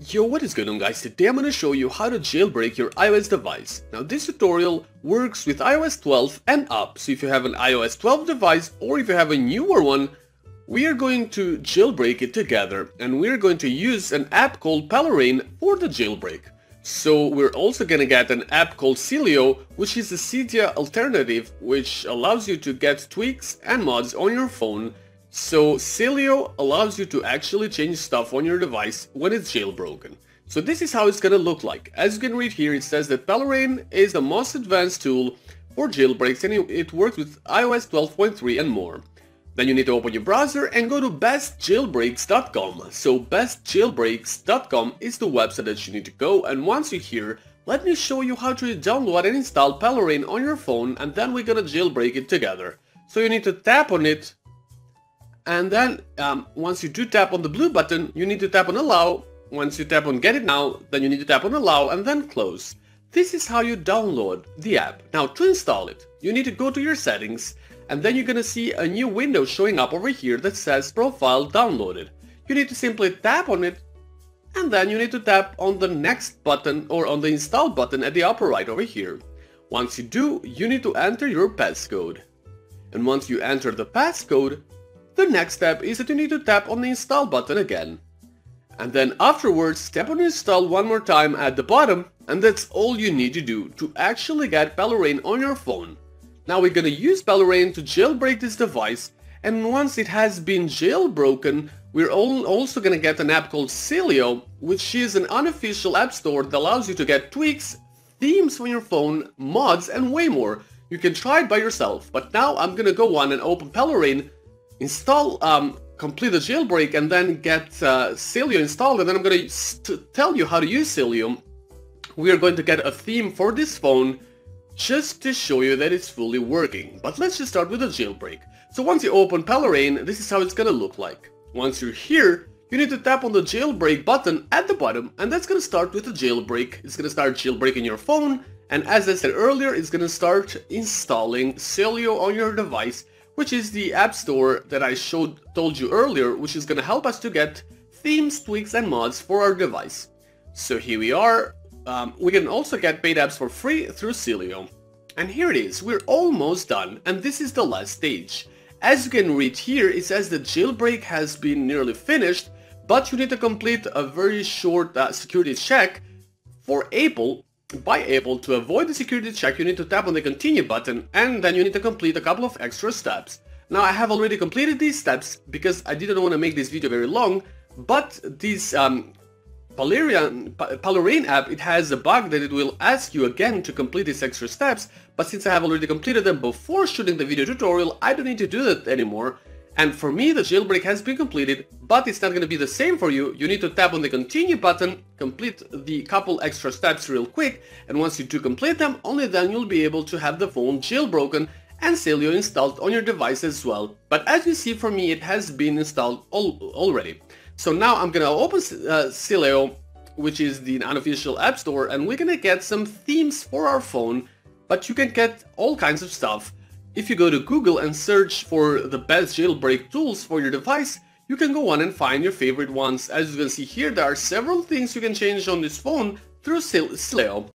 Yo, what is going on guys? Today I'm to show you how to jailbreak your iOS device. Now this tutorial works with iOS 12 and up, so if you have an iOS 12 device or if you have a newer one, we are going to jailbreak it together and we're going to use an app called Palera1n for the jailbreak. So we're also to get an app called Sileo, which is a Cydia alternative which allows you to get tweaks and mods on your phone so Sileo allows you to actually change stuff on your device when it's jailbroken. So this is how it's gonna look like. As you can read here, it says that Palera1n is the most advanced tool for jailbreaks and it works with iOS 12.3 and more. Then you need to open your browser and go to bestjailbreaks.com. So bestjailbreaks.com is the website that you need to go and once you're here, let me show you how to download and install Palera1n on your phone and then we're gonna jailbreak it together. So you need to tap on it and then um, once you do tap on the blue button, you need to tap on allow. Once you tap on get it now, then you need to tap on allow and then close. This is how you download the app. Now to install it, you need to go to your settings and then you're gonna see a new window showing up over here that says profile downloaded. You need to simply tap on it and then you need to tap on the next button or on the install button at the upper right over here. Once you do, you need to enter your passcode. And once you enter the passcode, the next step is that you need to tap on the install button again. And then afterwards tap on install one more time at the bottom and that's all you need to do to actually get Palera1n on your phone. Now we're gonna use Palera1n to jailbreak this device and once it has been jailbroken, we're also gonna get an app called Sileo, which is an unofficial app store that allows you to get tweaks, themes for your phone, mods and way more. You can try it by yourself, but now I'm gonna go on and open Palera1n install, um, complete the jailbreak and then get uh, installed and then I'm going to tell you how to use Sileo. We are going to get a theme for this phone just to show you that it's fully working. But let's just start with the jailbreak. So once you open Palera1n, this is how it's going to look like. Once you're here, you need to tap on the jailbreak button at the bottom and that's going to start with the jailbreak. It's going to start jailbreaking your phone and as I said earlier, it's going to start installing Sileo on your device which is the app store that I showed told you earlier, which is gonna help us to get themes, tweaks and mods for our device. So here we are. Um, we can also get paid apps for free through Sileo. And here it is, we're almost done, and this is the last stage. As you can read here, it says the jailbreak has been nearly finished, but you need to complete a very short uh, security check for Apple by able to avoid the security check, you need to tap on the continue button and then you need to complete a couple of extra steps. Now I have already completed these steps because I didn't want to make this video very long, but this um, Palera1n app, it has a bug that it will ask you again to complete these extra steps, but since I have already completed them before shooting the video tutorial, I don't need to do that anymore. And for me, the jailbreak has been completed, but it's not going to be the same for you. You need to tap on the continue button, complete the couple extra steps real quick, and once you do complete them, only then you'll be able to have the phone jailbroken and Sileo installed on your device as well. But as you see for me, it has been installed al already. So now I'm going to open uh, Sileo, which is the unofficial app store, and we're going to get some themes for our phone, but you can get all kinds of stuff. If you go to Google and search for the best jailbreak tools for your device, you can go on and find your favorite ones. As you can see here, there are several things you can change on this phone through Sileo.